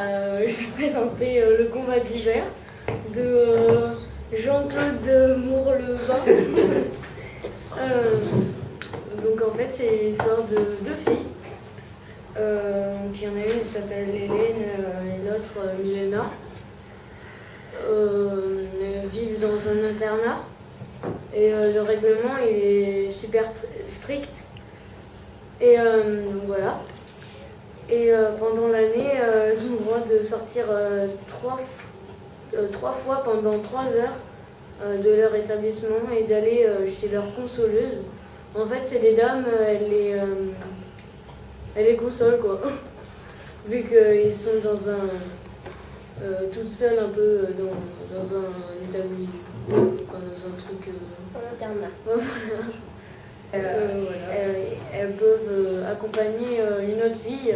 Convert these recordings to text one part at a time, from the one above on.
Euh, je vais présenter euh, le combat d'hiver de euh, Jean-Claude Mourlevin. Donc en fait c'est l'histoire de deux filles. Donc il y en a une qui s'appelle Hélène et l'autre Milena. Elles vivent dans un internat et le règlement il est super tr- strict. Et donc voilà. Et euh, pendant l'année, euh, elles ont le droit de sortir euh, trois, trois fois pendant trois heures de leur établissement et d'aller chez leur consoleuse. En fait, c'est des dames, elles les, elles les consolent quoi. Vu qu'ils sont dans un. euh, toutes seules un peu euh, dans, dans un établissement. enfin, dans un truc. euh, internat. voilà. Elles, elles peuvent accompagner une autre fille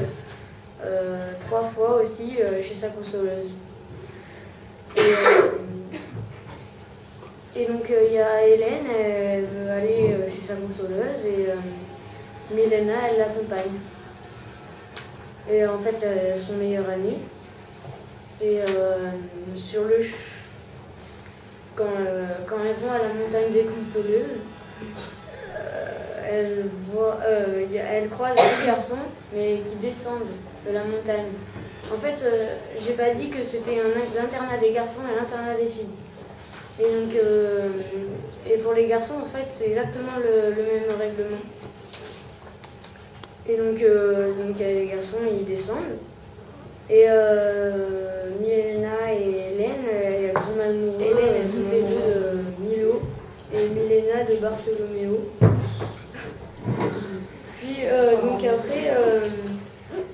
trois fois aussi euh, chez sa consoleuse. Et, euh, donc euh, il y a Hélène, elle veut aller euh, chez sa consoleuse et euh, Milena, elle l'accompagne. Et en fait, elles sont meilleures amies. Et euh, sur le quand, euh, quand elles vont à la montagne des consoleuses, euh, euh, elles croisent des garçons, mais qui descendent de la montagne. En fait, euh, j'ai pas dit que c'était un internat des garçons et un internat des filles. Et donc, euh, et pour les garçons, en fait, c'est exactement le, le même règlement. Et donc, euh, donc il y a les garçons, ils descendent. Et Milena et Hélène, elles tombent amoureuses. Hélène, elles toutes les deux de Milo et Milena de Bartholoméo. Puis, euh, donc après, euh,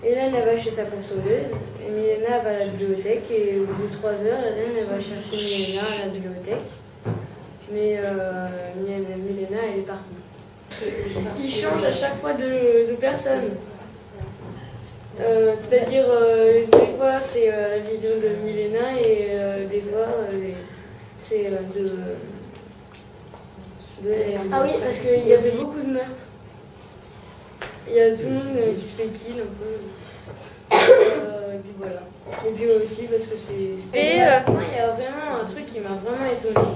Hélène, elle va chez sa consoleuse, et Milena va à la bibliothèque, et au bout de trois heures, Hélène, elle va chercher Milena à la bibliothèque. Mais euh, Milena, elle est partie. Il change à chaque fois de, de personne. Euh, C'est-à-dire, euh, des fois, c'est euh, la vision de Milena, et euh, des fois, euh, c'est euh, de. Ah oui, parce qu'il y avait beaucoup de meurtres. Il y a tout le monde euh, qui se fait kill un peu. Euh, et puis voilà. Et puis aussi parce que c'est. Et à la fin, il y a vraiment un truc qui m'a vraiment étonnée.